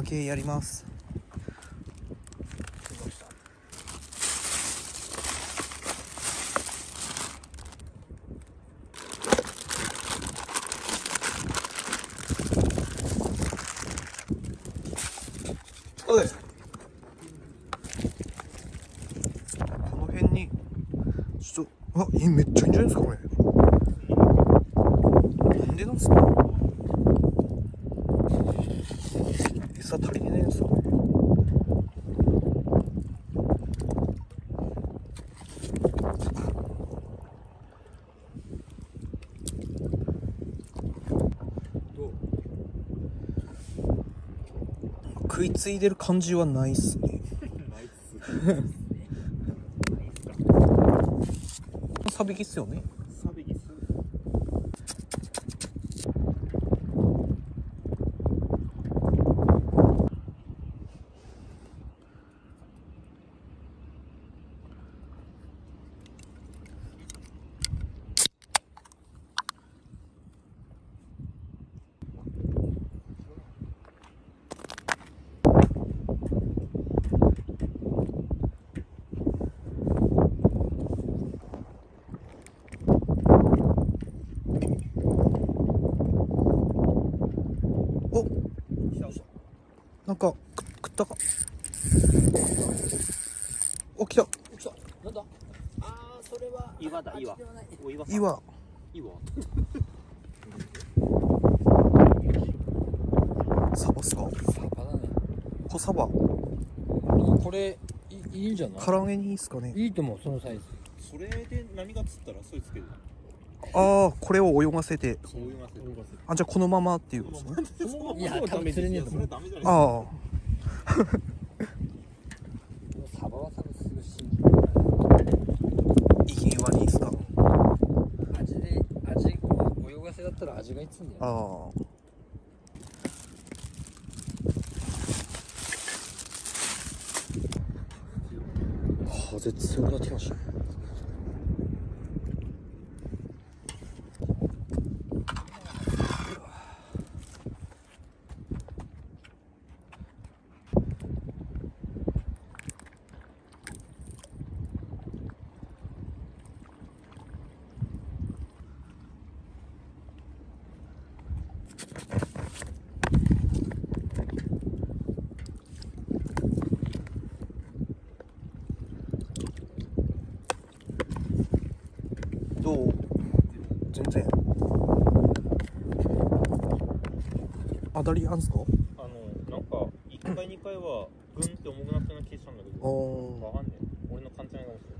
揚げやります。おい。この辺に。ちょっとあめっちゃいいんじゃないですかこれ。なんでなんですか餌足りてないんですかね食いついでる感じはないっすね。サビキっすよねサビギスおかく食ったかお来たなんだ？ああそれは。岩だ岩。お岩か。岩。岩？サバっすか？サバだね。小サバ。これいいいんじゃない？唐揚げにいいっすかね。いいと思うそのサイズ。それで何が釣ったらそれつけるああこれを泳がせて。あじゃあこのままっていうことですね。いや多分釣れねえとそ思うれダメじゃないですかあサバは多分すぐ死ぬあい。い岩にいいっすか味で味泳がせだったら味がいつんだ。よああ。風強くなってきましたねどう？全然。当たりあんすか？あのなんか1回2回はグンって重くなったような気がしたんだけどおわかんねえ。俺の勘違いかもしれない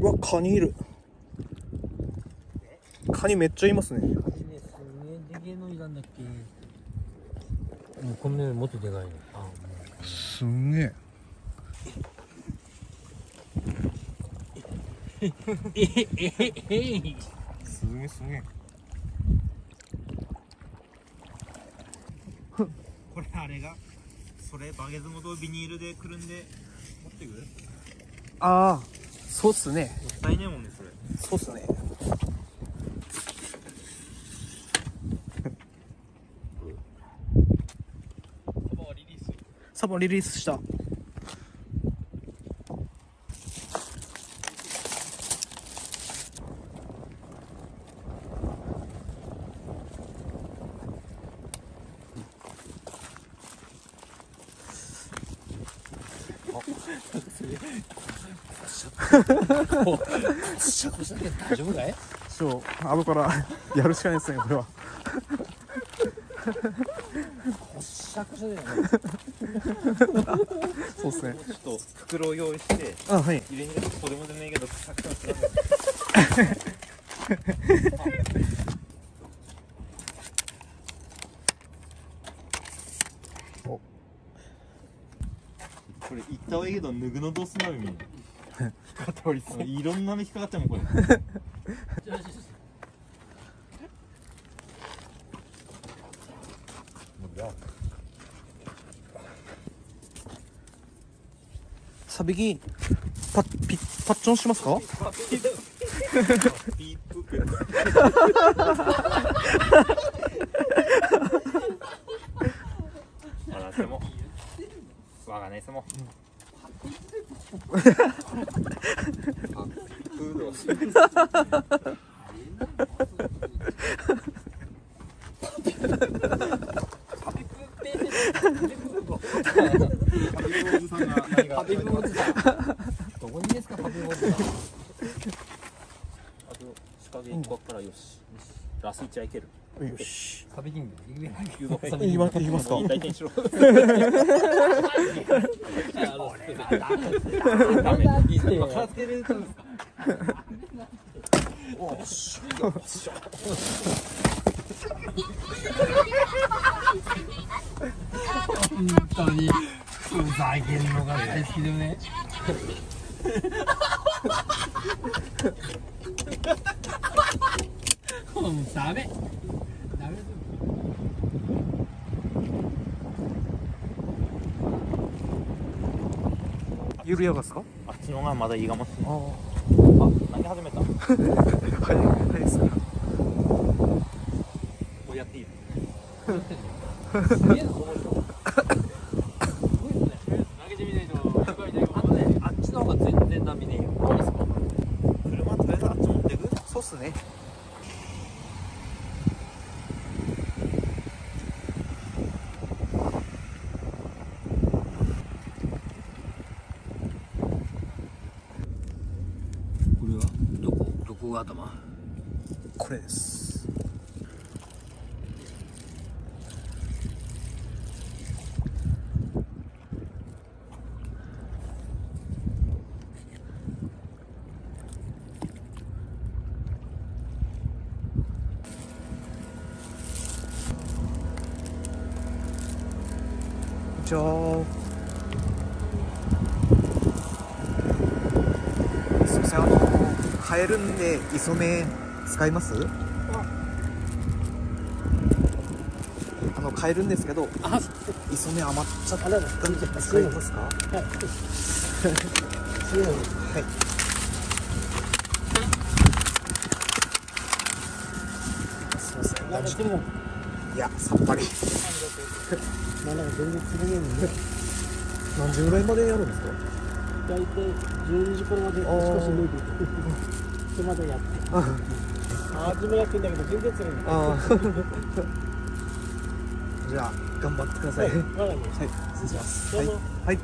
うわカニいる。カニめっちゃいますね。味ねすげえでけえのいらんだっけ。もうこんなよりもっとでかいの。すんげえ。すげえすげえ。これあれがそれバゲズモとビニールでくるんで持ってく？るああそうっすね。もったいねえもんねそれ。そうっすね。カバはリリース。サバリリースしたしゃこしゃけ大丈夫かいそう。後からやるしかないですねこれは。こしゃこしゃだよねそうっすね。ちょっと袋を用意してあはい。入れに入れてもでもねえけど臭くなってなんだよおこれ1たはいいけど脱ぐのどうすんだみんな肩折りすいろんなの引っかかっちゃうもんこれ。サビキパッピッパッチョンしますか？ピープペ笑っても我がねせもどこにですかハビブモズだあと仕掛け1個からよし。ラス1はいけるよしサビキングいきますいますか大体にしろダメいいね片付けれるんですか本当にふざけんのが大好きでねもうダメダメゆるやがですか？あっちの方がまだいいかもああ。あ何始めた。いはいですからうやっていいすげ えなこの人すごいですね。投げてみないと。あとねあっちの方が全然波ねえよ何ですか？車とりあえずあっち持ってく？そうっすねこどこが頭。これです。じゃあすいませんあの買えるんで磯目使います？あの買えるんですけど磯目余っちゃったんで使いますか？はい。すいません。いやさっぱり。なんか全然釣れねえのにね。何時ぐらいまでやるんですか？大体12時頃まで少し抜いていくそれまでやって。あ。初めやってんだけど全然釣れない。あ じゃあ頑張ってください。はいわかりました。失礼します。はいどうぞ。はい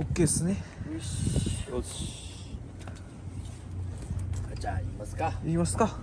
OK ですね。よし。じゃあ言いますか。言いますか